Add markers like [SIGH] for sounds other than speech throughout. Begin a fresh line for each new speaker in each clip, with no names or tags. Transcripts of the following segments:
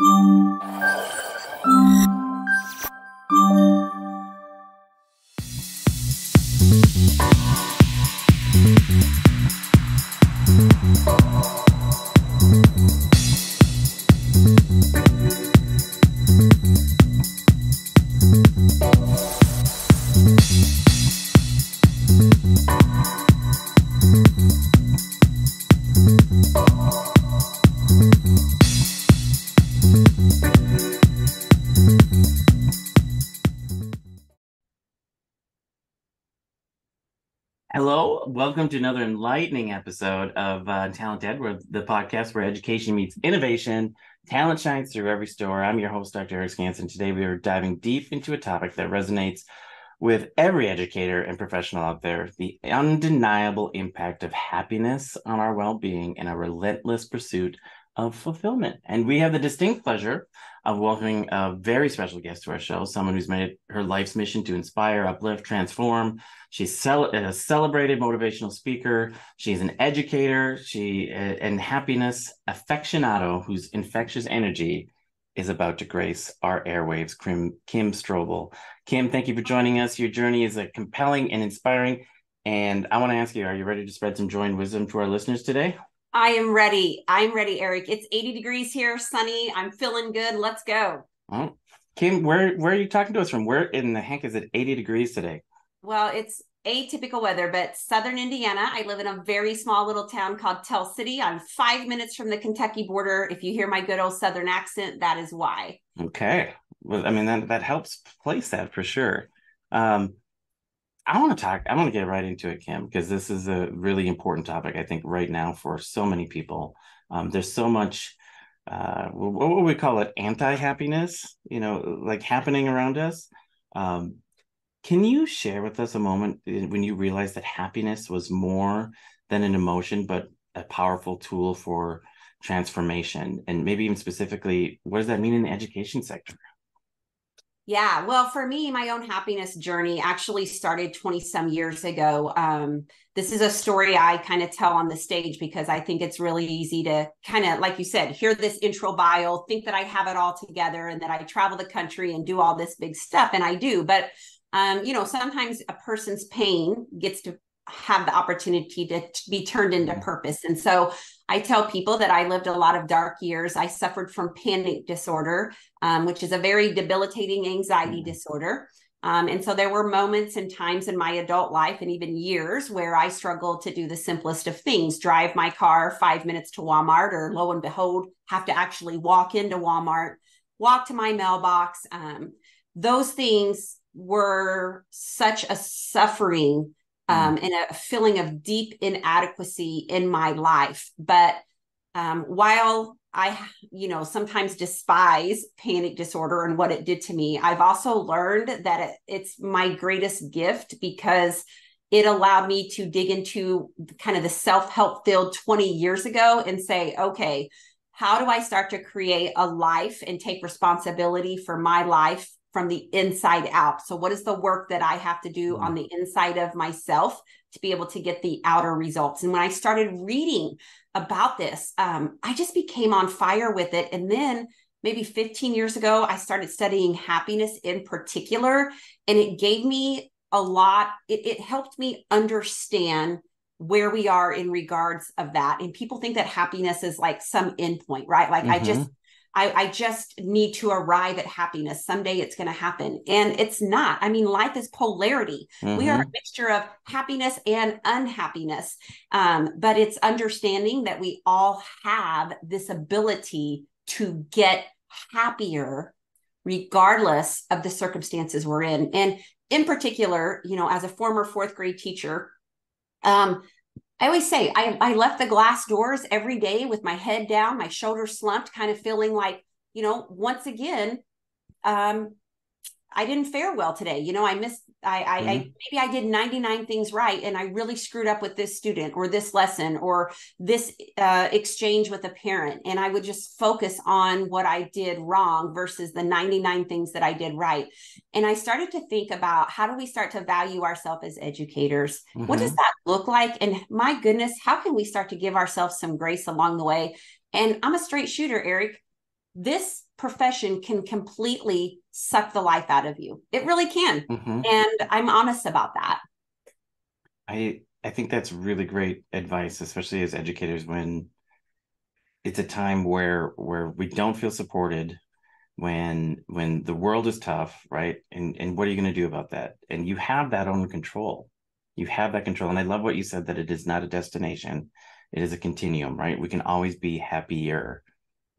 Thank you. Welcome to another enlightening episode of uh, Talent Ed, where the podcast where education meets innovation. Talent shines through every store. I'm your host, Dr. Eric Skanson. Today, we are diving deep into a topic that resonates with every educator and professional out there the undeniable impact of happiness on our well being and a relentless pursuit of fulfillment. And we have the distinct pleasure of welcoming a very special guest to our show, someone who's made her life's mission to inspire, uplift, transform. She's cel- a celebrated motivational speaker. She's an educator. She uh, and happiness aficionado whose infectious energy is about to grace our airwaves. Kim, Kim Strobel. Kim, thank you for joining us. Your journey is a compelling and inspiring. And I want to ask you, are you ready to spread some joy and wisdom to our listeners today?
I am ready. I'm ready, Eric. It's 80 degrees here, sunny. I'm feeling good. Let's go.
Well, Kim, where where are you talking to us from? Where in the heck is it 80 degrees today?
Well, it's atypical weather, but southern Indiana. I live in a very small little town called Tell City. I'm five minutes from the Kentucky border. If you hear my good old southern accent, that is why.
Okay. Well, I mean that that helps place that for sure. Um, I want to talk, I want to get right into it, Kim, because this is a really important topic, I think, right now for so many people. Um, there's so much, uh, what would we call it? Anti happiness, you know, like happening around us. Um, can you share with us a moment when you realized that happiness was more than an emotion, but a powerful tool for transformation? And maybe even specifically, what does that mean in the education sector?
Yeah, well, for me, my own happiness journey actually started 20 some years ago. Um, this is a story I kind of tell on the stage because I think it's really easy to kind of, like you said, hear this intro bio, think that I have it all together and that I travel the country and do all this big stuff. And I do. But, um, you know, sometimes a person's pain gets to have the opportunity to, be turned into purpose. And so I tell people that I lived a lot of dark years. I suffered from panic disorder, um, which is a very debilitating anxiety mm-hmm. disorder. Um, and so there were moments and times in my adult life and even years where I struggled to do the simplest of things drive my car five minutes to Walmart, or lo and behold, have to actually walk into Walmart, walk to my mailbox. Um, those things were such a suffering um, mm. and a feeling of deep inadequacy in my life. But um, while I, you know, sometimes despise panic disorder and what it did to me, I've also learned that it, it's my greatest gift because it allowed me to dig into kind of the self help field 20 years ago and say, okay, how do I start to create a life and take responsibility for my life from the inside out. So, what is the work that I have to do mm-hmm. on the inside of myself to be able to get the outer results? And when I started reading about this, um, I just became on fire with it. And then maybe 15 years ago, I started studying happiness in particular, and it gave me a lot, it, it helped me understand where we are in regards of that and people think that happiness is like some endpoint right like mm-hmm. i just I, I just need to arrive at happiness. Someday it's going to happen. And it's not. I mean, life is polarity. Mm-hmm. We are a mm-hmm. mixture of happiness and unhappiness. Um, but it's understanding that we all have this ability to get happier regardless of the circumstances we're in. And in particular, you know, as a former fourth grade teacher, um, I always say I, I left the glass doors every day with my head down, my shoulders slumped, kind of feeling like, you know, once again, um, I didn't fare well today. You know, I missed, I, I, mm-hmm. I, maybe I did 99 things right and I really screwed up with this student or this lesson or this uh, exchange with a parent. And I would just focus on what I did wrong versus the 99 things that I did right. And I started to think about how do we start to value ourselves as educators? Mm-hmm. What does mm-hmm. that look like? And my goodness, how can we start to give ourselves some grace along the way? And I'm a straight shooter, Eric this profession can completely suck the life out of you. It really can. Mm-hmm. And I'm honest about that.
I I think that's really great advice, especially as educators when it's a time where where we don't feel supported when when the world is tough right and and what are you going to do about that and you have that own control you have that control and i love what you said that it is not a destination it is a continuum right we can always be happier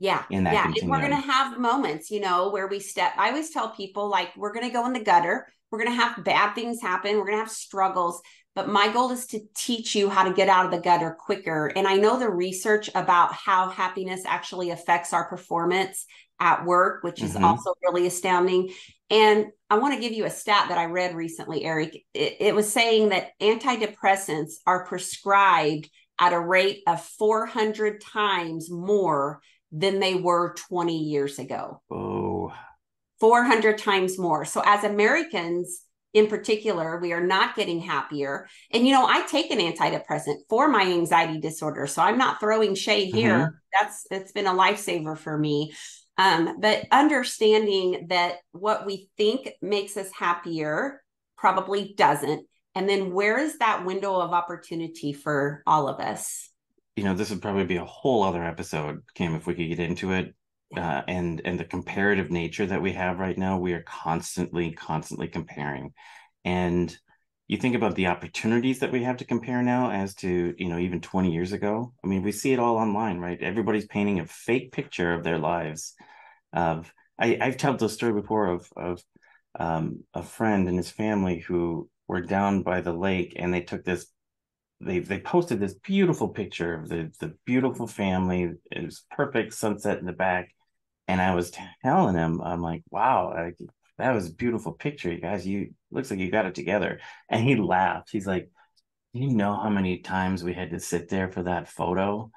yeah in that yeah continuum. we're going to have moments you know where we step i always tell people like we're going to go in the gutter we're going to have bad things happen we're going to have struggles but my goal is to teach you how to get out of the gutter quicker. And I know the research about how happiness actually affects our performance at work, which is mm-hmm. also really astounding. And I want to give you a stat that I read recently, Eric. It, it was saying that antidepressants are prescribed at a rate of 400 times more than they were 20 years ago.
Oh.
400 times more. So as Americans, in particular, we are not getting happier. And, you know, I take an antidepressant for my anxiety disorder. So I'm not throwing shade here. Mm-hmm. That's, it's been a lifesaver for me. Um, but understanding that what we think makes us happier probably doesn't. And then where is that window of opportunity for all of us?
You know, this would probably be a whole other episode, Kim, if we could get into it. Uh, and and the comparative nature that we have right now we are constantly constantly comparing. And you think about the opportunities that we have to compare now as to you know even 20 years ago. I mean we see it all online right? Everybody's painting a fake picture of their lives. Of I, i've told the story before of of um, a friend and his family who were down by the lake and they took this they they posted this beautiful picture of the the beautiful family it was perfect sunset in the back and I was telling him, I'm like, wow, I, that was a beautiful picture, you guys. You looks like you got it together. And he laughed. He's like, you know how many times we had to sit there for that photo?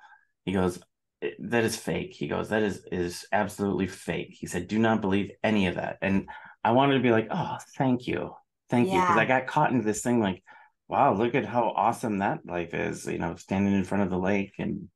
He goes, eh, that is fake. He goes, that is is absolutely fake. He said, do not believe any of that. And I wanted to be like, oh, thank you. Thank yeah. you. Because I got caught into this thing like, wow, look at how awesome that life is, you know, standing in front of the lake and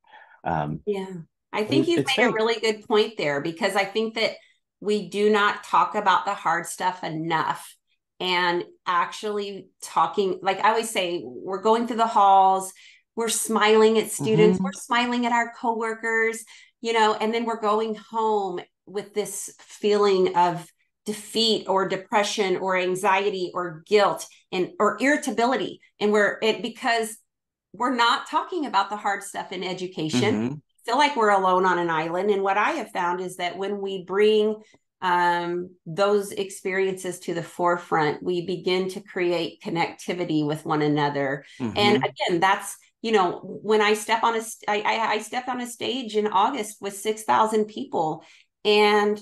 um yeah I think you've made fake. a really good point there because I think that we do not talk about the hard stuff enough and actually talking like I always say we're going through the halls we're smiling at students mm-hmm. we're smiling at our coworkers you know and then we're going home with this feeling of defeat or depression or anxiety or guilt and or irritability and we're it because we're not talking about the hard stuff in education mm-hmm feel like we're alone on an island. And what I have found is that when we bring um, those experiences to the forefront, we begin to create connectivity with one another. Mm-hmm. And again, that's you know when I step on a I, I stepped on a stage in August with six thousand people, and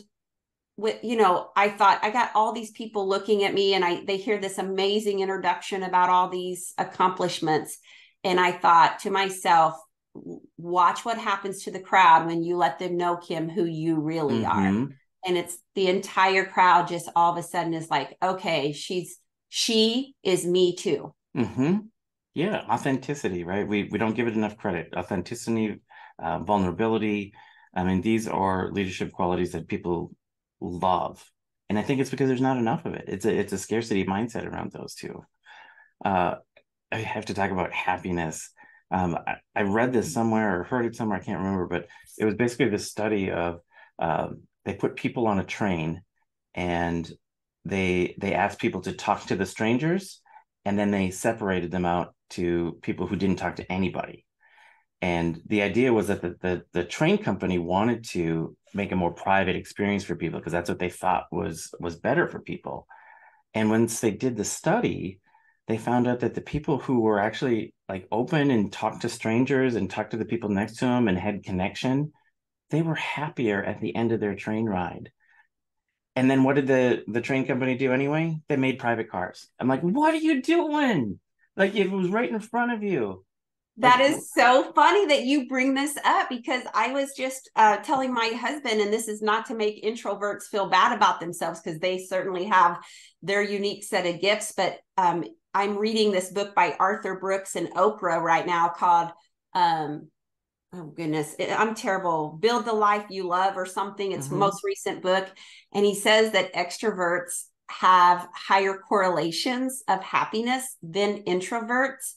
with you know I thought I got all these people looking at me, and I they hear this amazing introduction about all these accomplishments, and I thought to myself, watch what happens to the crowd when you let them know kim who you really mm-hmm. are and it's the entire crowd just all of a sudden is like okay she's she is me too.
Mm-hmm. yeah authenticity right? We we don't give it enough credit. Authenticity uh, vulnerability. I mean these are leadership qualities that people love. And i think it's because there's not enough of it. It's a it's a scarcity mindset around those two. Uh, i have to talk about happiness. Um, I, I, read this somewhere or heard it somewhere, I can't remember, but it was basically this study of um, they put people on a train and they they asked people to talk to the strangers and then they separated them out to people who didn't talk to anybody. And the idea was that the, the, the train company wanted to make a more private experience for people because that's what they thought was was better for people. And once they did the study, they found out that the people who were actually like open and talked to strangers and talked to the people next to them and had connection, they were happier at the end of their train ride. And then what did the the train company do anyway? They made private cars. I'm like, what are you doing? Like it was right in front of you.
That is so funny that you bring this up because I was just uh, telling my husband, and this is not to make introverts feel bad about themselves because they certainly have their unique set of gifts. But um, I'm reading this book by Arthur Brooks and Oprah right now called um, oh goodness, I'm terrible. Build the life you love or something. It's mm-hmm. most recent book. And he says that extroverts have higher correlations of happiness than introverts.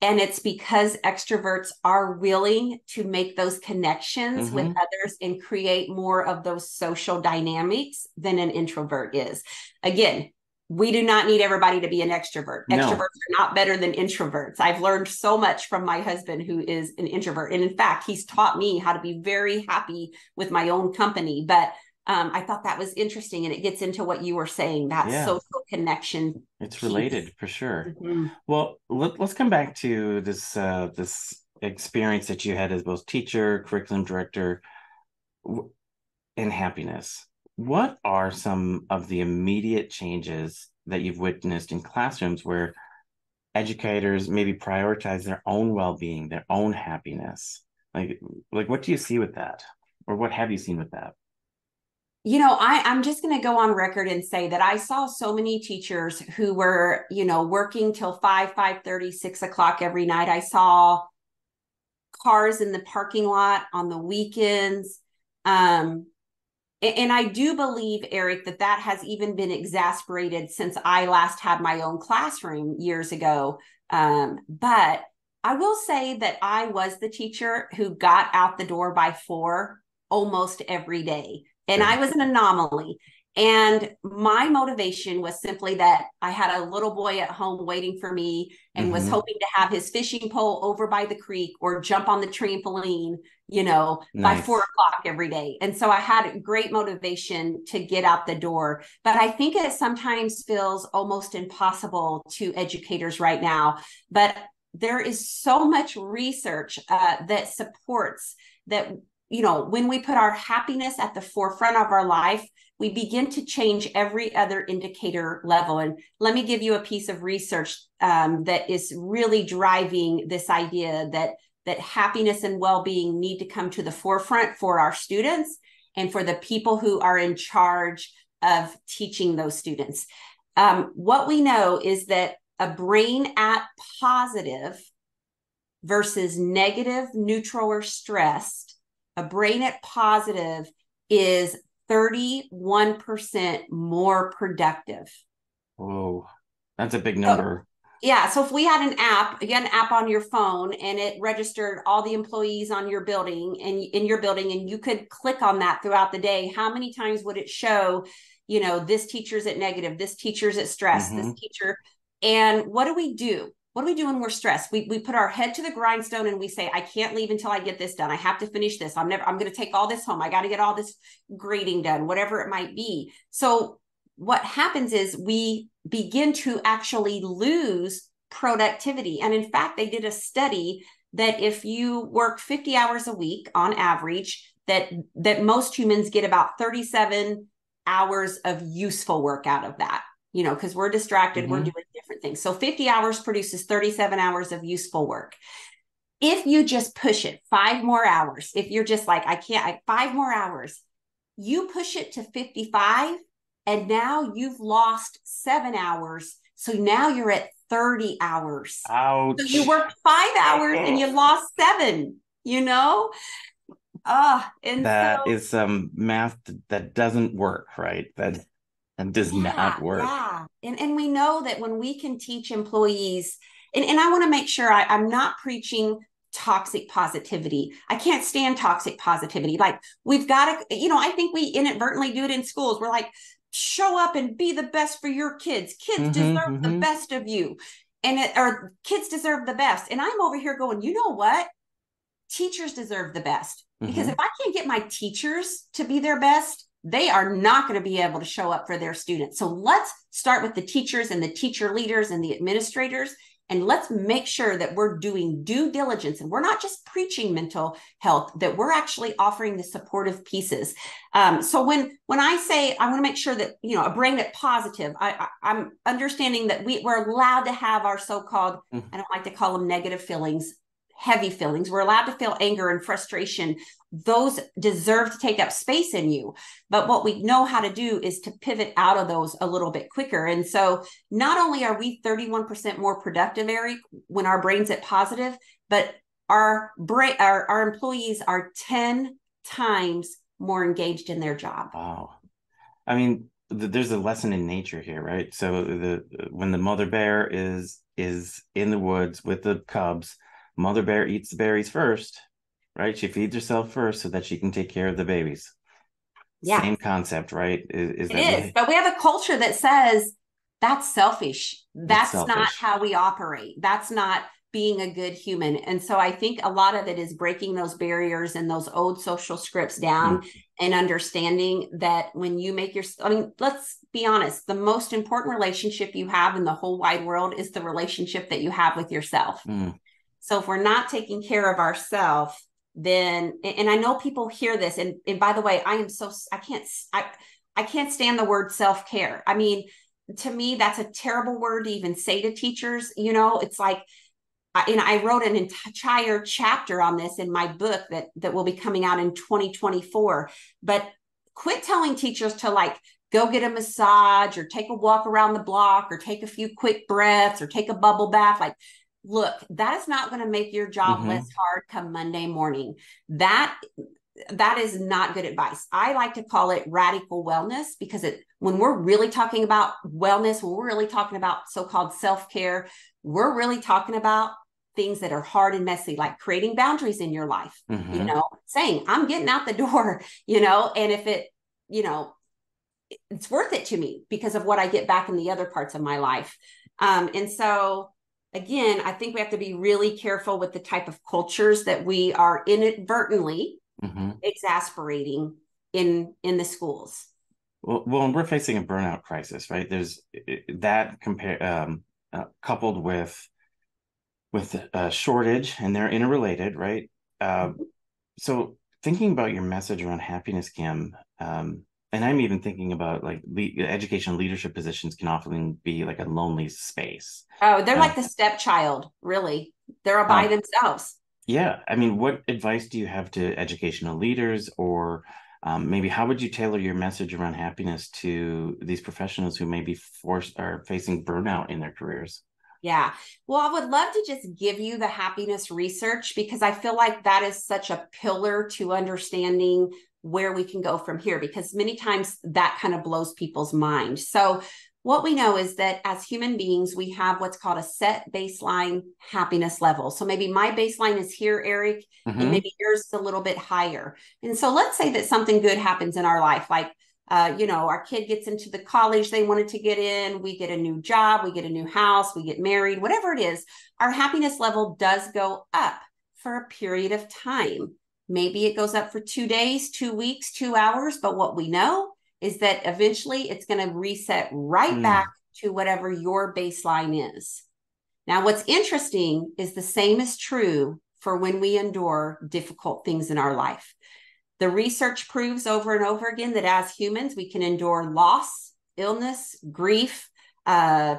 And it's because extroverts are willing to make those connections mm-hmm. with others and create more of those social dynamics than an introvert is. Again, we do not need everybody to be an extrovert. No. Extroverts are not better than introverts. I've learned so much from my husband, who is an introvert. And in fact, he's taught me how to be very happy with my own company. But um, I thought that was interesting. And it gets into what you were saying that yeah. social connection.
It's piece. related for sure. Mm-hmm. Well, let, us come back to this, uh, this experience that you had as both teacher, curriculum director, and happiness what are some of the immediate changes that you've witnessed in classrooms where educators maybe prioritize their own well-being their own happiness like like what do you see with that or what have you seen with that
you know i i'm just going to go on record and say that i saw so many teachers who were you know working till 5 5 30 6 o'clock every night i saw cars in the parking lot on the weekends um and I do believe, Eric, that that has even been exasperated since I last had my own classroom years ago. Um, but I will say that I was the teacher who got out the door by four almost every day. And I was an anomaly. And my motivation was simply that I had a little boy at home waiting for me and mm-hmm. was hoping to have his fishing pole over by the creek or jump on the trampoline, you know, nice. by four o'clock every day. And so I had great motivation to get out the door. But I think it sometimes feels almost impossible to educators right now. But there is so much research uh, that supports that you know when we put our happiness at the forefront of our life we begin to change every other indicator level. And let me give you a piece of research um, that is really driving this idea that that happiness and well-being need to come to the forefront for our students and for the people who are in charge of teaching those students. Um, what we know is that a brain at positive versus negative, neutral, or stressed, a brain at positive is 31% more productive.
Whoa, that's a big number.
So, yeah. So if we had an app, again, an app on your phone and it registered all the employees on your building and in your building, and you could click on that throughout the day, how many times would it show, you know, this teacher's at negative, this teacher's at stress, mm-hmm. this teacher. And what do we do? What do we do when we're stressed? We, we put our head to the grindstone and we say, I can't leave until I get this done. I have to finish this. I'm never, I'm going to take all this home. I got to get all this grading done, whatever it might be. So what happens is we begin to actually lose productivity. And in fact, they did a study that if you work 50 hours a week on average, that that most humans get about 37 hours of useful work out of that you know, because we're distracted, mm-hmm. we're doing different things. So 50 hours produces 37 hours of useful work. If you just push it five more hours, if you're just like, I can't, I, five more hours, you push it to 55, and now you've lost seven hours. So now you're at 30 hours.
Ouch.
So you worked five hours and you [LAUGHS] lost seven, you know? Ah, uh, and
that so, is some math that doesn't work, right? That and does yeah, not work.
Yeah. And, and we know that when we can teach employees, and, and I want to make sure I, I'm not preaching toxic positivity. I can't stand toxic positivity. Like we've got to, you know, I think we inadvertently do it in schools. We're like, show up and be the best for your kids. Kids mm-hmm, deserve mm-hmm. the best of you. And it, or kids deserve the best. And I'm over here going, you know what? Teachers deserve the best. Because mm-hmm. if I can't get my teachers to be their best, they are not going to be able to show up for their students. So let's start with the teachers and the teacher leaders and the administrators and let's make sure that we're doing due diligence and we're not just preaching mental health that we're actually offering the supportive pieces um, so when when i say i want to make sure that you know a brain that positive I, I am understanding that we, we're allowed to have our so-called mm-hmm. i don't like to call them negative feelings heavy feelings. We're allowed to feel anger and frustration. Those deserve to take up space in you. But what we know how to do is to pivot out of those a little bit quicker. And so not only are we 31% more productive, Eric, when our brain's at positive, but our brain our, our employees are 10 times more engaged in their job
wow i mean th- there's a lesson in nature here right so the when the mother bear is is in the woods with the cubs mother bear eats the berries first right she feeds herself first so that she can take care of the babies yeah same concept right
is, is it is but we have a culture that says that's selfish that's selfish. not how we operate that's not being a good human. And so I think a lot of it is breaking those barriers and those old social scripts down mm. and understanding that when you make your, I mean, let's be honest, the most important relationship you have in the whole wide world is the relationship that you have with yourself. Mm. So if we're not taking care of ourselves, then, and I know people hear this, and, and by the way, I am so, I can't, I, I can't stand the word self care. I mean, to me, that's a terrible word to even say to teachers. You know, it's like, and I wrote an entire chapter on this in my book that that will be coming out in 2024. But quit telling teachers to like go get a massage or take a walk around the block or take a few quick breaths or take a bubble bath. Like, look, that is not going to make your job mm-hmm. less hard come Monday morning. That that is not good advice. I like to call it radical wellness because it when we're really talking about wellness, when we're really talking about so-called self-care, we're really talking about things that are hard and messy, like creating boundaries in your life, mm-hmm. you know, saying, I'm getting out the [LAUGHS] door, you know, and if it, you know, it's worth it to me because of what I get back in the other parts of my life. Um, and so, again, I think we have to be really careful with the type of cultures that we are inadvertently mm-hmm. exasperating in in the schools.
Well, well, we're facing a burnout crisis, right? There's that compare um, uh, coupled with with a shortage and they're interrelated, right? Uh, so thinking about your message around happiness, Kim, um, and I'm even thinking about like le- education leadership positions can often be like a lonely space.
Oh, they're uh, like the stepchild, really. They're by um, themselves.
Yeah. I mean, what advice do you have to educational leaders or um, maybe how would you tailor your message around happiness to these professionals who may be forced are facing burnout in their careers?
Yeah. Well, I would love to just give you the happiness research because I feel like that is such a pillar to understanding where we can go from here because many times that kind of blows people's mind. So, what we know is that as human beings, we have what's called a set baseline happiness level. So maybe my baseline is here, Eric, mm-hmm. and maybe yours is a little bit higher. And so let's say that something good happens in our life, like uh, you know, our kid gets into the college they wanted to get in, we get a new job, we get a new house, we get married, whatever it is, our happiness level does go up for a period of time. Maybe it goes up for two days, two weeks, two hours, but what we know is that eventually it's going to reset right mm. back to whatever your baseline is. Now, what's interesting is the same is true for when we endure difficult things in our life. The research proves over and over again that as humans, we can endure loss, illness, grief, uh,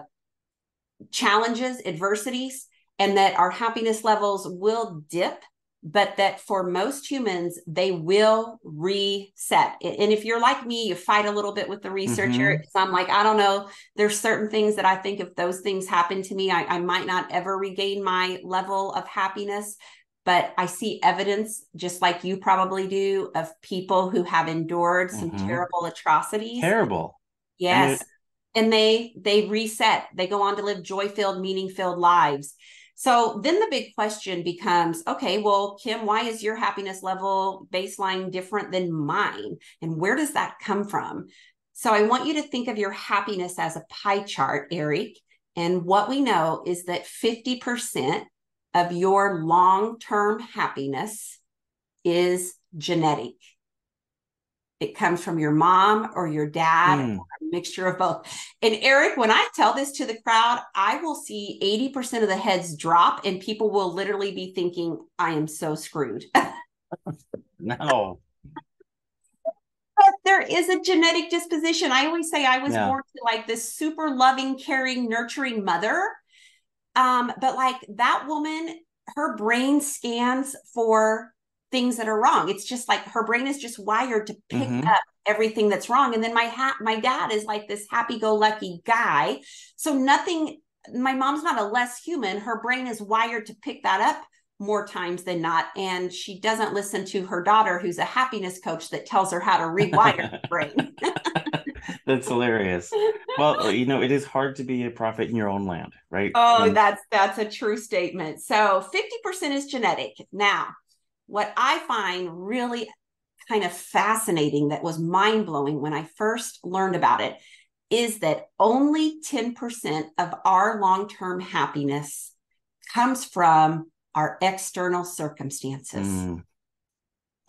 challenges, adversities, and that our happiness levels will dip, but that for most humans, they will reset. And if you're like me, you fight a little bit with the researcher. Mm-hmm. I'm like, I don't know. There's certain things that I think if those things happen to me, I, I might not ever regain my level of happiness but I see evidence, just like you probably do, of people who have endured some mm-hmm. terrible atrocities.
Terrible.
Yes. And, and they they reset. They go on to live joy-filled, meaning-filled lives. So then the big question becomes okay, well, Kim, why is your happiness level baseline different than mine? And where does that come from? So I want you to think of your happiness as a pie chart, Eric. And what we know is that 50% of your long term happiness is genetic. It comes from your mom or your dad, mm. or mixture of both. And Eric, when I tell this to the crowd, I will see 80% of the heads drop, and people will literally be thinking, I am so screwed. [LAUGHS]
no.
But there is a genetic disposition. I always say I was yeah. born to like this super loving, caring, nurturing mother um, but like that woman, her brain scans for things that are wrong. It's just like her brain is just wired to pick mm-hmm. up everything that's wrong. And then my ha- my dad is like this happy-go-lucky guy. So nothing, my mom's not a less human. Her brain is wired to pick that up more times than not. And she doesn't listen to her daughter, who's a happiness coach that tells her how to rewire her [LAUGHS] brain. [LAUGHS]
that's hilarious. Well, you know, it is hard to be a prophet in your own land, right?
Oh, and- that's that's a true statement. So 50% is genetic. Now, what I find really kind of fascinating that was mind-blowing when I first learned about it is that only 10% of our long-term happiness comes from our external circumstances. Mm.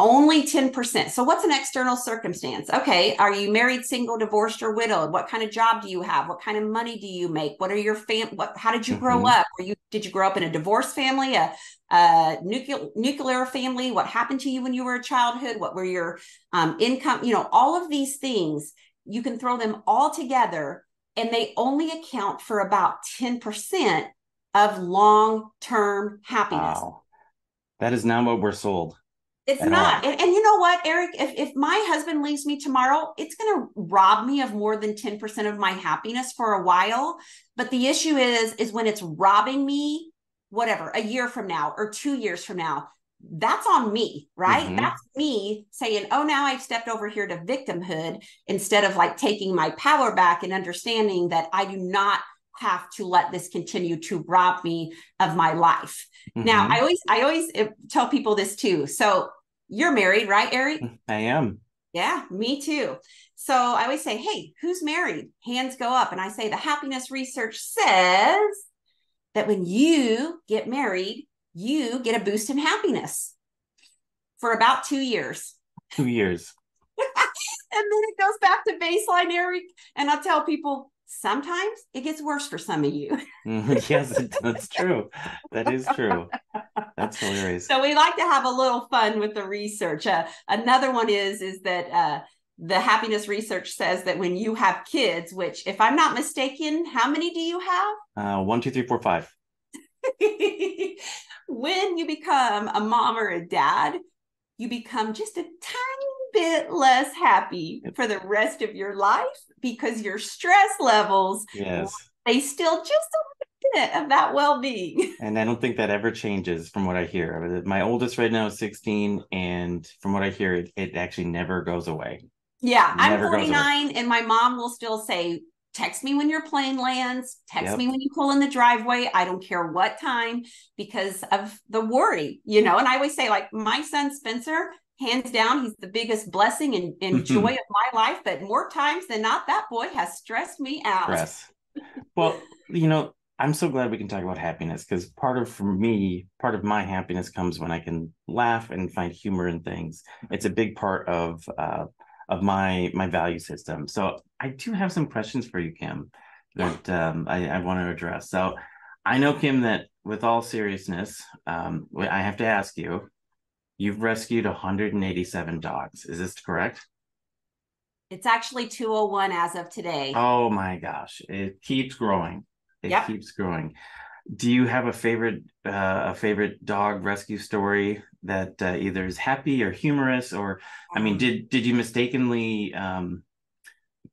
Only 10%. So, what's an external circumstance? Okay, are you married, single, divorced, or widowed? What kind of job do you have? What kind of money do you make? What are your fam? What? How did you grow mm-hmm. up? Were you did you grow up in a divorced family, a, a nuclear nuclear family? What happened to you when you were a childhood? What were your um, income? You know, all of these things you can throw them all together, and they only account for about 10% of long term happiness. Wow.
That is not what we're sold.
It's not. And, and, you know what, Eric? If, if my husband leaves me tomorrow, it's going to rob me of more than 10% of my happiness for a while. But the issue is, is when it's robbing me, whatever, a year from now or two years from now, that's on me, right? Mm-hmm. That's me saying, oh, now I've stepped over here to victimhood instead of like taking my power back and understanding that I do not have to let this continue to rob me of my life. Mm-hmm. Now, I always I always eh, tell people this too. So, you're married, right, Eric?
Mm, I am.
Yeah, me too. So, I always say, "Hey, who's married?" Hands go up and I say the happiness research says that when you get married, you get a boost in happiness for about 2 years.
2 years. [LAUGHS]
and then it goes back to baseline, Eric. And I tell people, sometimes it gets worse for some of you.
Mm-hmm. [LAUGHS] [LAUGHS] yes, that's true. That is true. That's hilarious.
So we like to have a little fun with the research. Uh, another one is is that uh, the happiness research says that when you have kids, which if I'm not mistaken, how many do you have?
Uh, one, two, three, four, five. [LAUGHS]
when you become a mom or a dad, you become just a tiny bit less happy for the rest of your life because your stress levels
yes.
they still just a bit of that well-being. [LAUGHS]
And i don't think that ever changes from what i hear. My oldest right now is 16 and from what i hear it, it actually never goes away.
Yeah never i'm 49 and my mom will still say text me when your plane lands text yep. me when you pull in the driveway i don't care what time because of the worry you know and i always say like my son spencer hands down, he's the biggest blessing and, and mm-hmm. joy of my life. But more times than not, that boy has stressed me out.
Stress. well, you know, I'm so glad we can talk about happiness because part of for me, part of my happiness comes when I can laugh and find humor in things. It's a big part of uh, of my my value system. So I do have some questions for you, Kim, that um, I, I want to address. So I know, Kim, that with all seriousness, um, I have to ask you You've rescued 187 dogs. Is this correct?
It's actually 201 as of today.
Oh my gosh. It keeps growing. It yep. keeps growing. Do you have a favorite uh, a favorite dog rescue story that uh, either is happy or humorous or I mean um, did did you mistakenly um,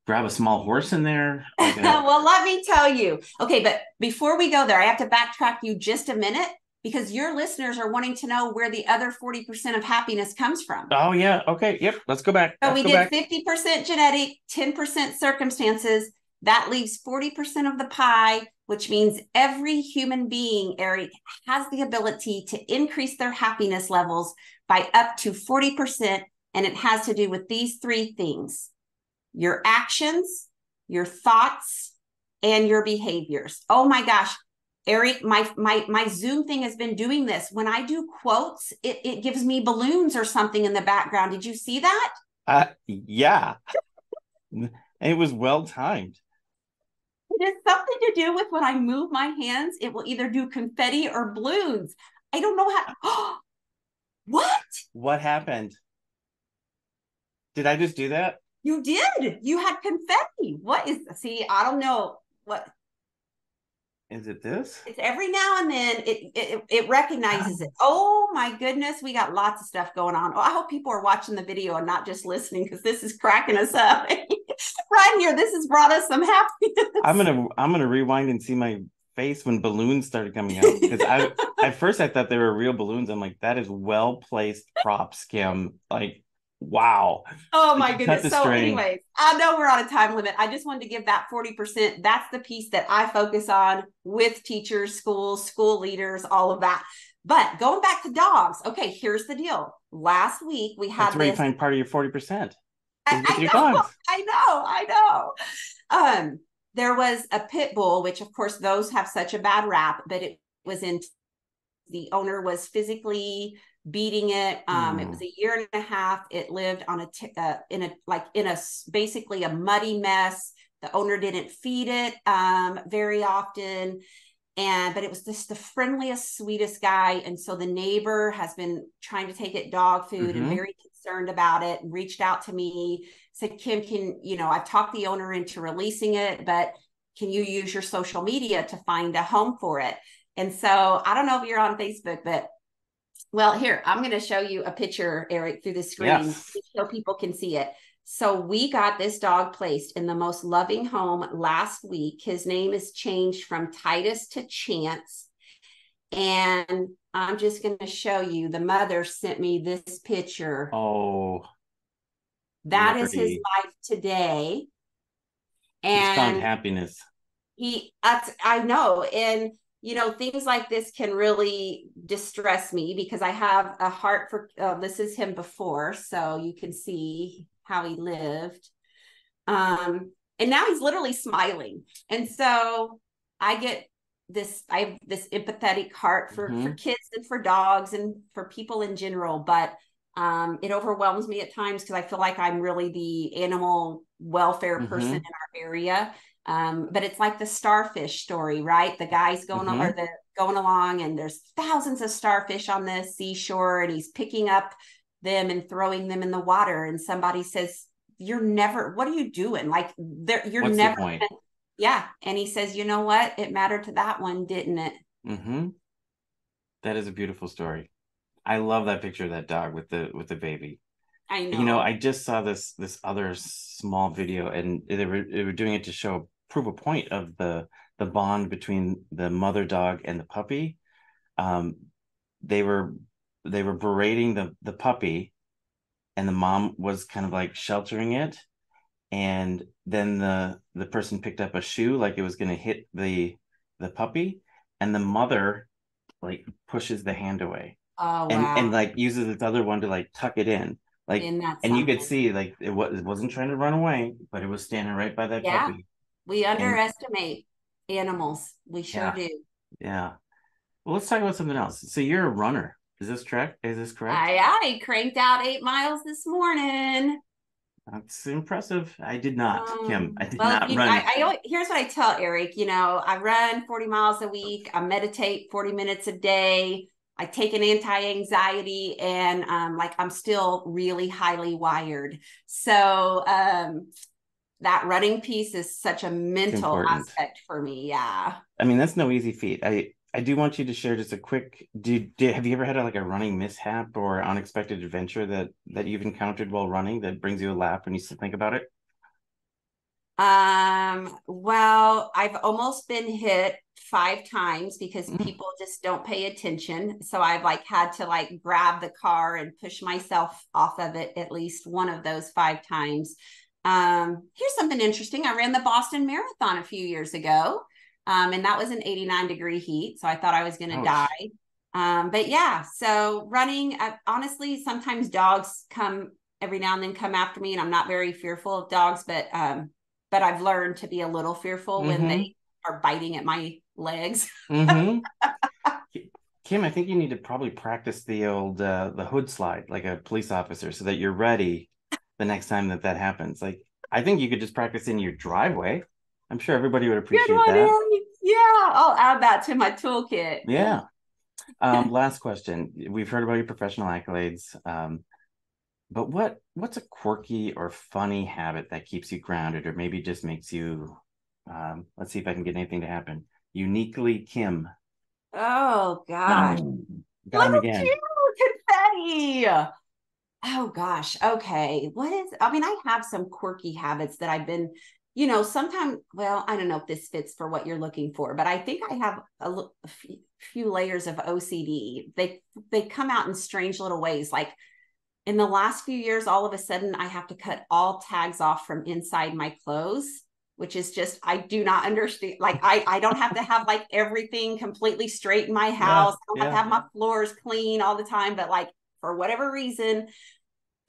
grab a small horse in there?
Like a... [LAUGHS] well, let me tell you. Okay, but before we go there, I have to backtrack you just a minute because your listeners are wanting to know where the other 40% of happiness comes from.
Oh, yeah. Okay. Yep. Let's go back.
So
Let's
we did 50% genetic, 10% circumstances. That leaves 40% of the pie, which means every human being, Eric, has the ability to increase their happiness levels by up to 40%. And it has to do with these three things your actions, your thoughts, and your behaviors. Oh my gosh, Eric, my my my Zoom thing has been doing this. When I do quotes, it, it gives me balloons or something in the background. Did you see that?
Uh yeah. [LAUGHS] it was well timed.
It has something to do with when I move my hands, it will either do confetti or balloons. I don't know how [GASPS] what?
What happened? Did I just do that?
You did. You had confetti. What is see, I don't know what
is it this?
It's every now and then it it, it recognizes it. Ah. Oh my goodness, we got lots of stuff going on. Oh, I hope people are watching the video and not just listening because this is cracking us up. [LAUGHS] right here, this has brought us some happiness.
I'm gonna I'm gonna rewind and see my face when balloons started coming out because I [LAUGHS] at first I thought they were real balloons. I'm like, that is well placed prop Kim. Like, wow.
Oh my goodness. So, string. anyways, I know we're on a time limit. I just wanted to give that 40%. That's the piece that I focus on with teachers, schools, school leaders, all of that. But going back to dogs, okay, here's the deal. Last week we had
That's where this, you find part of your 40%.
I, I know, I know, I know. Um, there was a pit bull, which of course those have such a bad rap, but it was in the owner was physically beating it. Um, mm. It was a year and a half. It lived on a t- uh, in a like in a basically a muddy mess. The owner didn't feed it um, very often, and but it was just the friendliest, sweetest guy. And so the neighbor has been trying to take it dog food mm-hmm. and very concerned about it. And reached out to me said, Kim, can, you know, I've talked the owner into releasing it, but can you use your social media to find a home for it? And so I don't know if you're on Facebook, but well, here, I'm going to show you a picture, Eric, through the screen yes. so people can see it. So we got this dog placed in the most loving home last week. His name is changed from Titus to Chance. And I'm just going to show you the mother sent me this picture.
Oh,
that is his life today. And
found happiness.
He, I know. And, you know, things like this can really distress me because I have a heart for, uh, this is him before. So you can see how he lived. Um, and now he's literally smiling. And so I get this i have this empathetic heart for mm-hmm. for kids and for dogs and for people in general but um, it overwhelms me at times because I feel like I'm really the animal welfare mm-hmm. person in our area. Um, but it's like the starfish story, right? The guy's going mm-hmm. or the going along, and there's thousands of starfish on the seashore, and he's picking up them and throwing them in the water. And somebody says, "You're never. What are you doing? Like, there, you're What's never." yeah, and he says, "You know what? It mattered to that one, didn't it?"
Mm-hmm. That is a beautiful story. I love that picture of that dog with the with the baby.
I know.
You know, I just saw this this other small video, and they were they were doing it to show prove a point of the the bond between the mother dog and the puppy. Um, they were they were berating the the puppy, and the mom was kind of like sheltering it, and then the the person picked up a shoe like it was going to hit the the puppy, and the mother like pushes the hand away
Oh,
and wow. and like uses its other one to like tuck it in, like, and you could see like it was it wasn't trying to run away, but it was standing right by that yeah. puppy.
We underestimate and, animals. We sure
yeah.
do.
Yeah. Well, let's talk about something else. So you're a runner. Is this correct? Is this correct?
I I cranked out eight miles this morning.
That's impressive. I did not, um, Kim. I did well, not
run. I, I, here's what I tell Eric. You know, I run 40 miles a week. I meditate 40 minutes a day. I take an anti-anxiety and um, like I'm still really highly wired. So um, that running piece is such a mental aspect for me. Yeah.
I mean, that's no easy feat. I I do want you to share just a quick. Did, did have you ever had a, like a running mishap or unexpected adventure that that you've encountered while running that brings you a laugh when you think about it?
Um, well, I've almost been hit five times because mm. people just don't pay attention. So I've like had to like grab the car and push myself off of it at least one of those five times. Um, here's something interesting. I ran the Boston Marathon a few years ago. Um, and that was an 89 degree heat. So I thought I was going to die. Um, but yeah, so running, I, honestly, sometimes dogs come every now and then come after me, and I'm not very fearful of dogs, but um, but I've learned to be a little fearful mm-hmm. when they are biting at my legs.
mm-hmm. [LAUGHS] Kim, I think you need to probably practice the old uh, the hood slide like a police officer, so that you're ready the next time that that happens. Like I think you could just practice in your driveway. I'm sure everybody would appreciate that.
Yeah, I'll add that to my toolkit.
Yeah. Um, [LAUGHS] last question. We've heard about your professional accolades. Um, but what what's a quirky or funny habit that keeps you grounded or maybe just makes you um, let's see if i can get anything to happen uniquely kim
oh gosh oh, got him again confetti oh gosh okay what is i mean i have some quirky habits that i've been you know, sometimes, well, I don't know if this fits for what you're looking for, but I think I have a, a few layers of OCD. They they come out in strange little ways. Like in the last few years, all of a sudden, I have to cut all tags off from inside my clothes, which is just I do not understand. Like I I don't have to have like everything completely straight in my house. Yeah, I don't yeah. have to have my floors clean all the time, but like for whatever reason,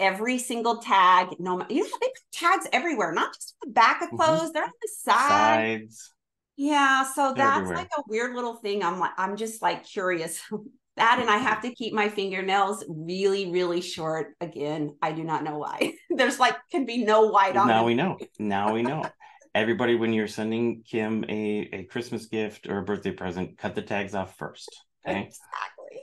every single tag. No, you know they put tags everywhere, not just the back of mm-hmm. clothes; mm-hmm. they're on the side. sides. Yeah, so that's everywhere. like a weird little thing. I'm like, I'm just like curious. [LAUGHS] that and I have to keep my fingernails really, really short. Again, I do not know why. [LAUGHS] There's like can be no white on.
Now them. we know. Now we know. [LAUGHS] Everybody, when you're sending Kim a, a Christmas gift or a birthday present, cut the tags off first. Okay. Exactly.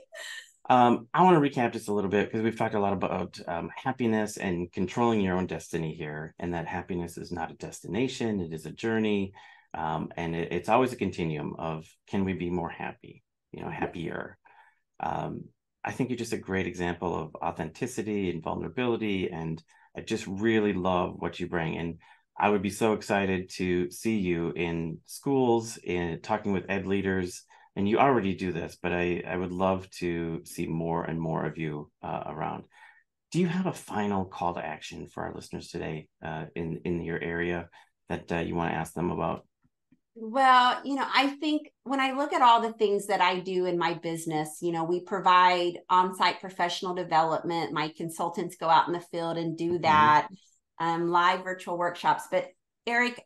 Um, I want to recap just a little bit because we've talked a lot about um, happiness and controlling your own destiny here, and that happiness is not a destination; it is a journey, um, and it, it's always a continuum of can we be more happy, you know, happier. Um, I think you're just a great example of authenticity and vulnerability, and I just really love what you bring. And I would be so excited to see you in schools, in talking with ed leaders and you already do this, but I, I would love to see more and more of you uh, around. Do you have a final call to action for our listeners today uh, in in your area that uh, you want to ask them about?
Well, you know, I think when I look at all the things that I do in my business, you know, we provide on site professional development. My consultants go out in the field and do mm-hmm. that, mm-hmm. um, live virtual workshops. But Eric,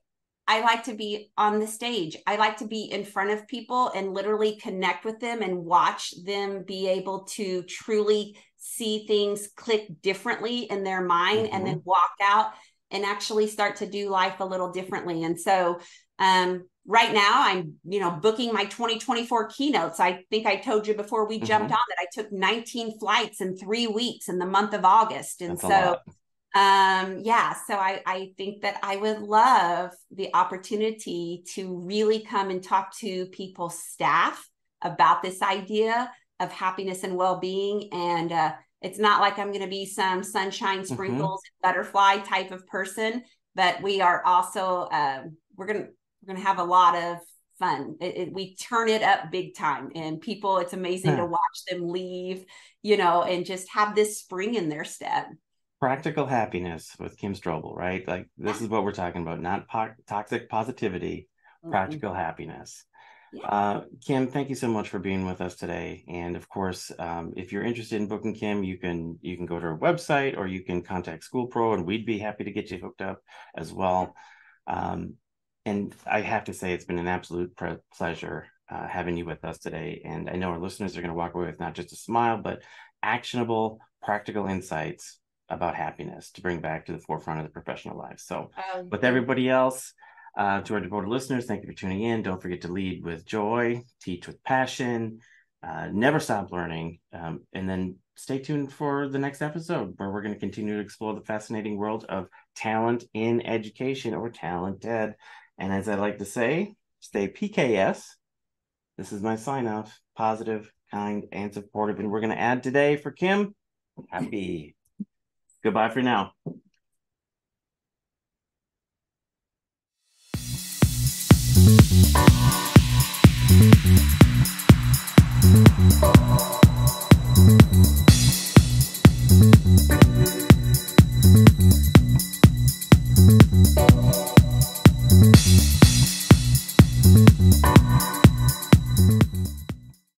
I like to be on the stage. I like to be in front of people and literally connect with them and watch them be able to truly see things click differently in their mind mm-hmm. and then mm-hmm. walk out and actually start to do life a little differently. And so, um, right now I'm, you know, booking my 2024 keynotes. I think I told you before we mm-hmm. jumped on that I took 19 flights in three weeks in the month of August. And That's so um yeah so i i think that i would love the opportunity to really come and talk to people's staff about this idea of happiness and well-being and uh it's not like i'm going to be some sunshine mm-hmm. sprinkles mm-hmm. butterfly type of person but we are also uh, we're going to we're going to have a lot of fun it, it, we turn it up big time and people it's amazing yeah. to watch them leave you know and just have this spring in their step
practical happiness with Kim Strobel, right? Like this is what we're talking about, not po- toxic positivity, mm-hmm. practical happiness. Yeah. Uh, Kim, thank you so much for being with us today. And of course, um, if you're interested in booking Kim, you can you can go to her website or you can contact School Pro, and we'd be happy to get you hooked up as well. Um, and I have to say, it's been an absolute pre- pleasure uh, having you with us today. And I know our listeners are going to walk away with not just a smile, but actionable, practical insights about happiness to bring back to the forefront of the professional life. So, um, with everybody else, uh, to our devoted listeners, thank you for tuning in. Don't forget to lead with joy, teach with passion, uh, never stop learning, um, and then stay tuned for the next episode where we're going to continue to explore the fascinating world of talent in education or talent ed. And as I like to say, stay PKS. This is my sign off positive, kind, and supportive. And we're going to add today for Kim, happy. Goodbye for now.